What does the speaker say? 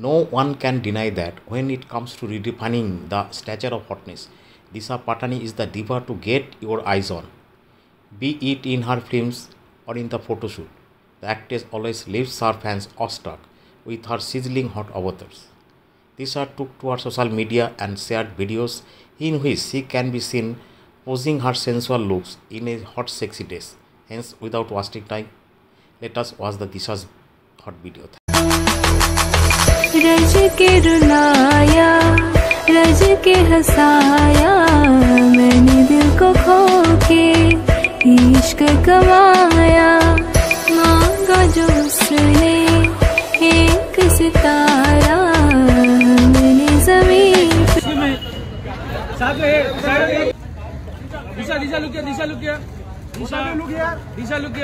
No one can deny that when it comes to redefining the stature of hotness, Disha Patani is the diva to get your eyes on. Be it in her films or in the photo shoot, the actress always leaves her fans awestruck with her sizzling hot avatars. Disha took to her social media and shared videos in which she can be seen posing her sensual looks in a hot sexy dress. Hence, without wasting time, let us watch the Disha's hot video. के रुलाया, रज के हंसाया, मैंने दिल को खो के इश्क कमाया मांगा जो उसने एक सितारा, मैंने ज़मीन दिशा दिशा लुक दिशा लुक दिशा लुक